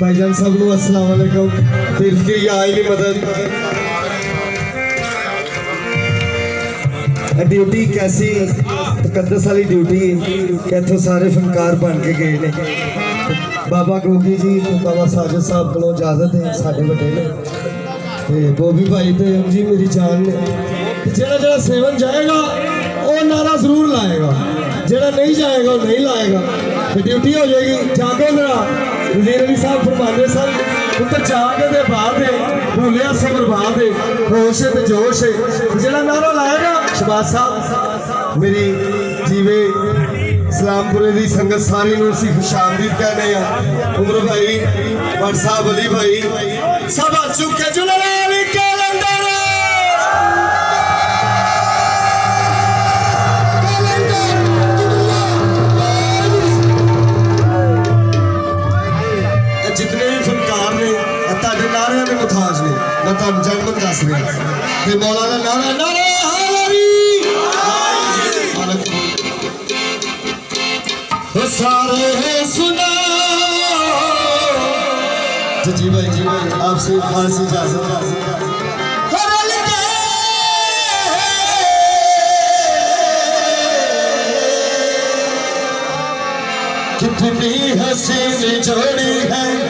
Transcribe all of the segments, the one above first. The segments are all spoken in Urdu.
بھائی جان سب نو السلام علیکم۔ دل کی آئلی مدد۔ ڈیوٹی کیسی تقدس والی ڈیوٹی کہ سارے فنکار بن کے گئے نے۔ بابا گوگی جی بابا ساجد صاحب کو اجازت ہے سارے بڑے نے۔ بوبی بھائی تو جی میری جان نے۔ جڑا جڑا سیون جائے گا وہ نعرہ ضرور لائے گا۔ جہاں نہیں جائے گا وہ نہیں لائے گا۔ ڈیوٹی ہو جائے گی۔ جاگو ذرا۔ وزیر علی صاحب فرمانے سن پتر چاہتے دے بعد ہے بھولیا سب برباد ہے ہوش ہے جوش ہے جڑا نعرہ لائے گا شباز صاحب میری جیوے اسلام پورے دی سنگت ساری نو سی خوش آمدید کہنے ہیں عمر بھائی بڑ صاحب علی بھائی نعرے میں متاج نے میں تم جنمت دس رہا تے مولانا نعرہ نعرہ حالری سارے سنا جی بھائی جی بھائی آپ سے فارسی جا کتنی حسین جوڑی ہے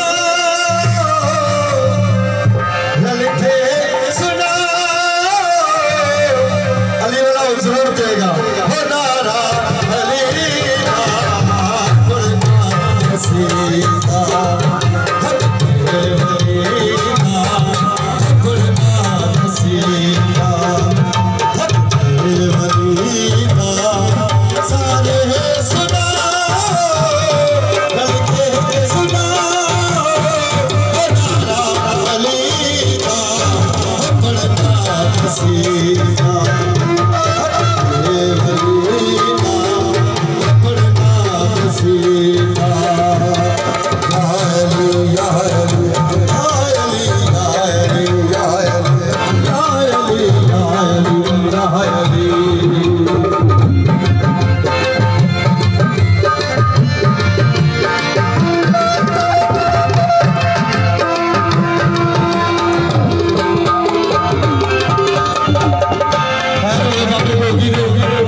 vivo, vivo, vivo.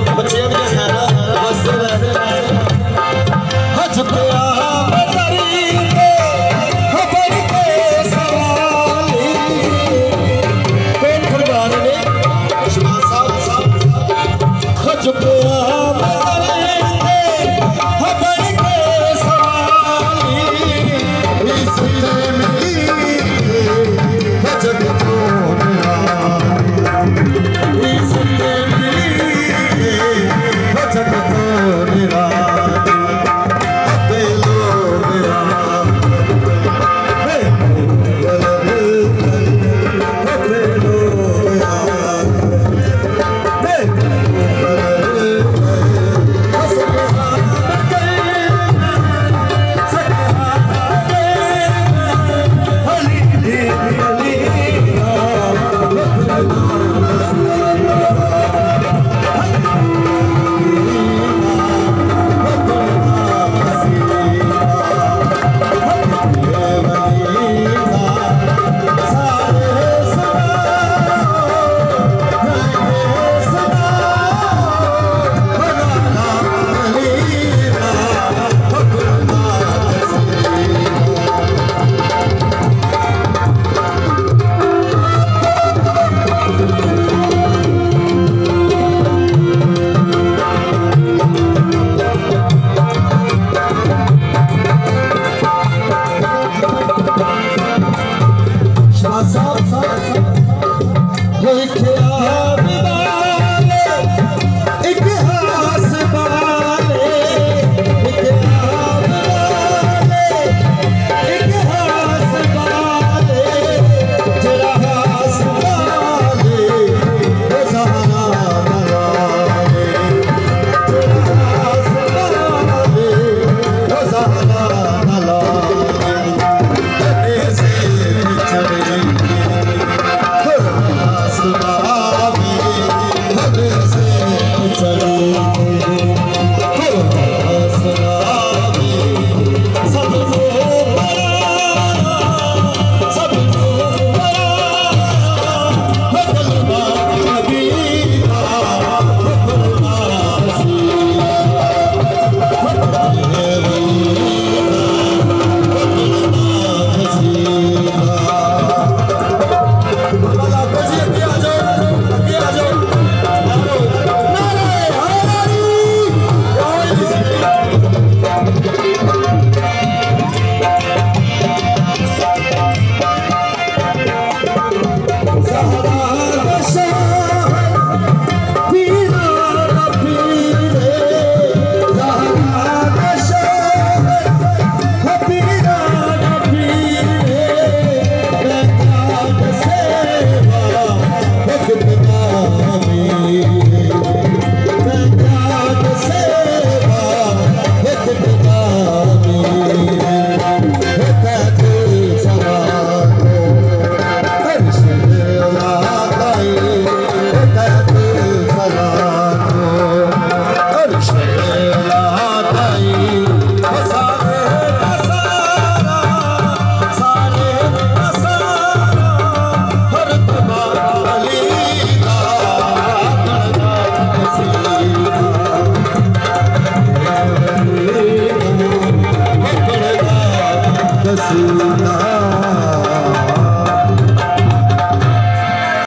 ভালো